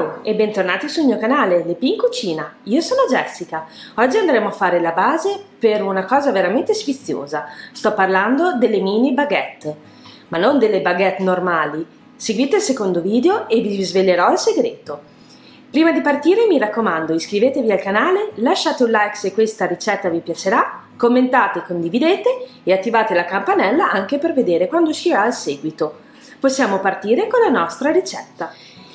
Ciao e bentornati sul mio canale Le P in Cucina, io sono Jessica. Oggi andremo a fare la base per una cosa veramente sfiziosa. Sto parlando delle mini baguette, ma non delle baguette normali. Seguite il secondo video e vi svelerò il segreto. Prima di partire mi raccomando iscrivetevi al canale, lasciate un like se questa ricetta vi piacerà, commentate, condividete e attivate la campanella anche per vedere quando uscirà il seguito. Possiamo partire con la nostra ricetta.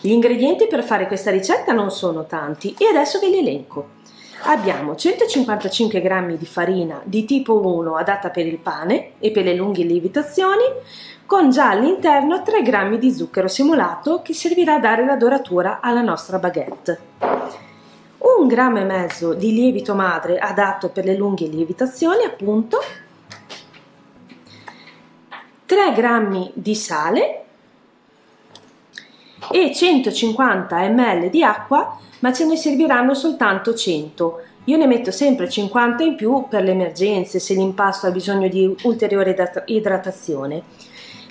Gli ingredienti per fare questa ricetta non sono tanti e adesso ve li elenco. Abbiamo 155 g di farina di tipo 1 adatta per il pane e per le lunghe lievitazioni, con già all'interno 3 g di zucchero simulato che servirà a dare la doratura alla nostra baguette. Un grammo e mezzo di lievito madre adatto per le lunghe lievitazioni, appunto, 3 g di sale e 150 ml di acqua, ma ce ne serviranno soltanto 100. Io ne metto sempre 50 in più per le emergenze, se l'impasto ha bisogno di ulteriore idratazione.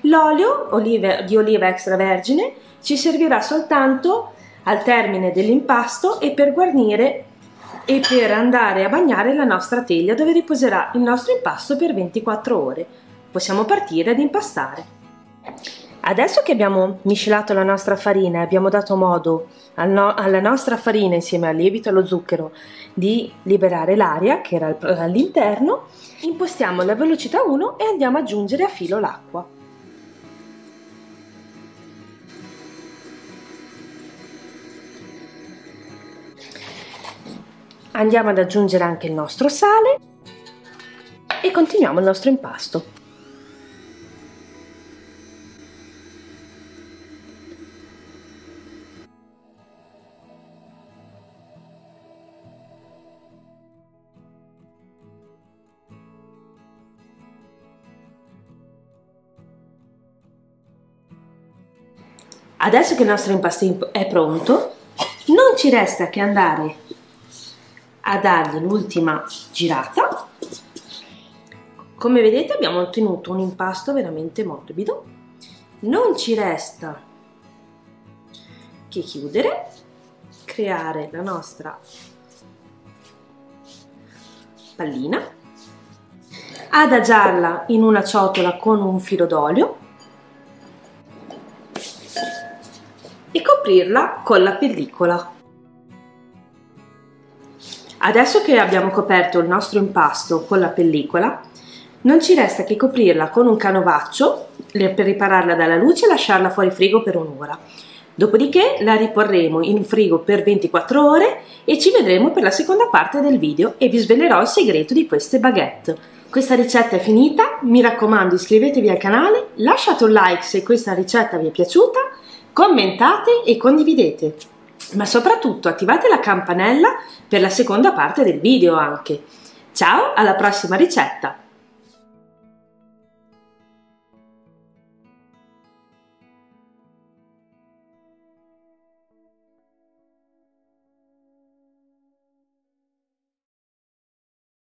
L'olio di oliva extravergine ci servirà soltanto al termine dell'impasto e per guarnire e per andare a bagnare la nostra teglia dove riposerà il nostro impasto per 24 ore. Possiamo partire ad impastare. Adesso che abbiamo miscelato la nostra farina e abbiamo dato modo al no alla nostra farina insieme al lievito e allo zucchero di liberare l'aria che era all'interno, impostiamo la velocità 1 e andiamo ad aggiungere a filo l'acqua. Andiamo ad aggiungere anche il nostro sale e continuiamo il nostro impasto. Adesso che il nostro impasto è pronto, non ci resta che andare a dargli l'ultima girata. Come vedete abbiamo ottenuto un impasto veramente morbido. Non ci resta che chiudere, creare la nostra pallina, adagiarla in una ciotola con un filo d'olio e coprirla con la pellicola. Adesso che abbiamo coperto il nostro impasto con la pellicola, non ci resta che coprirla con un canovaccio per ripararla dalla luce e lasciarla fuori frigo per un'ora. Dopodiché la riporremo in frigo per 24 ore e ci vedremo per la seconda parte del video e vi svelerò il segreto di queste baguette. Questa ricetta è finita, mi raccomando iscrivetevi al canale, lasciate un like se questa ricetta vi è piaciuta commentate e condividete. Ma soprattutto attivate la campanella per la seconda parte del video anche. Ciao, alla prossima ricetta!